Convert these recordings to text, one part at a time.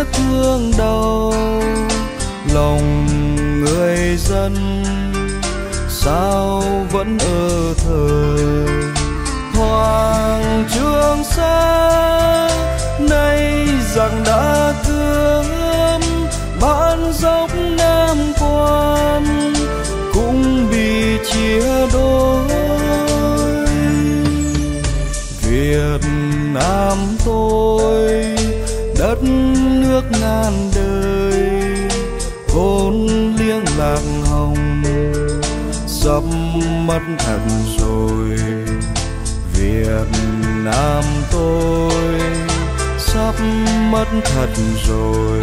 rên thương đau lòng người dân, sao vẫn ơ thờ? Hoàng trường sa, nay rằng đã cướm bán dốc nam quan cũng bị chia đôi. Việt Nam tôi đất nước ngàn đời, vốn liêng lạc hồng, sắp mất thật rồi. Việt Nam tôi sắp mất thật rồi.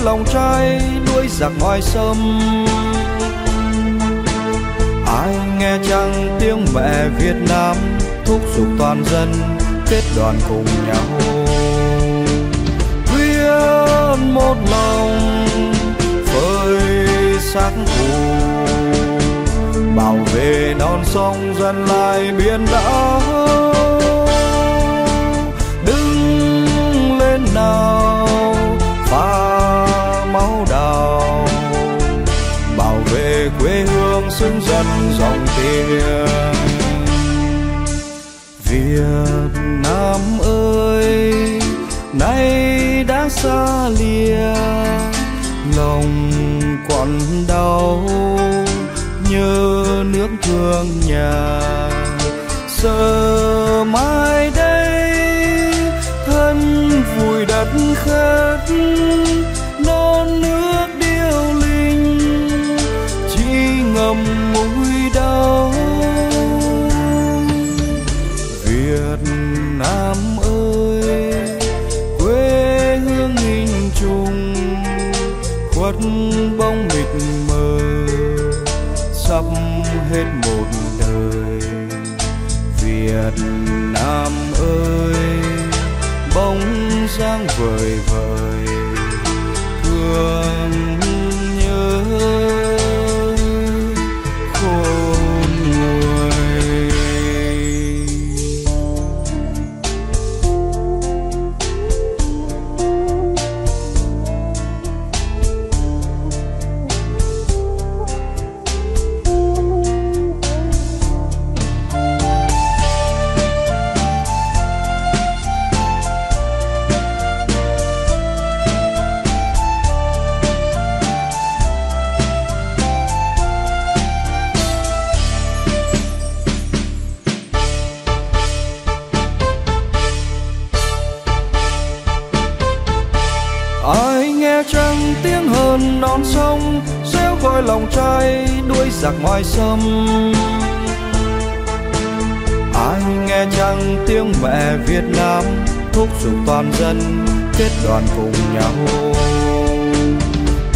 Reo lòng trai đuôi giặc ngoài sâm ai nghe chăng tiếng mẹ Việt Nam thúc giục toàn dân kết đoàn cùng nhau? Quyết một lòng phơi sắc thù, bảo vệ non sông dân lại biển đảo. Hương dòng tiền. Việt Nam ơi, nay đã xa lìa, lòng quặn đau nhớ nước thương nhà. Giờ mai đây, thân vùi đất khơi khuất bóng mịt mờ, sắp hết một đời. Việt Nam ơi, bóng dáng vời vời nghe trăng tiếng hơn non sông reo gọi lòng trai đuôi giặc ngoài sông. Ai nghe chăng tiếng mẹ Việt Nam thúc giục toàn dân kết đoàn cùng nhau?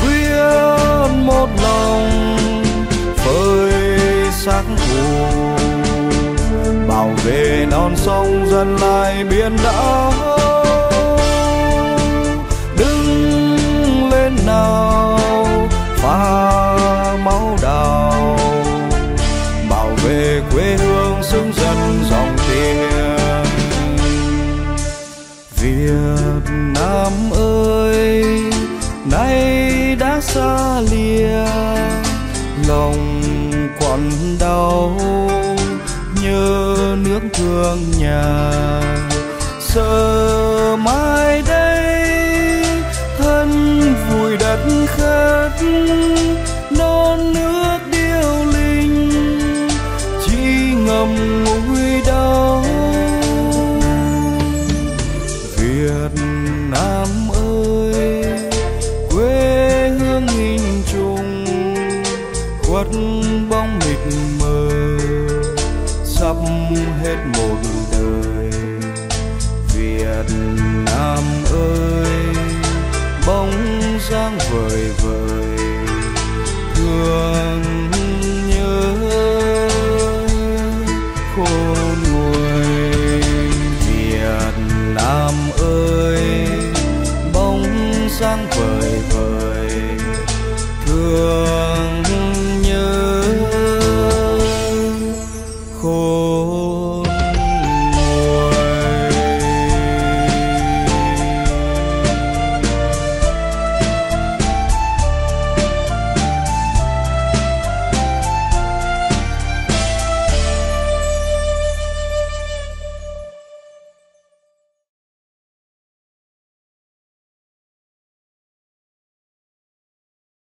Quyết một lòng phơi sắc thù, bảo vệ non sông dân lại biển đảo nhau pha máu đào bảo vệ quê hương xứng dân dòng tiền Việt Nam ơi nay đã xa lìa lòng quặn đau nhớ nước thương nhà ngậm ngùi đau. Việt Nam ơi, quê hương nghìn trùng, khuất bóng mịt mờ, sắp hết một đời. Việt Nam ơi, bóng dáng vời vời, thương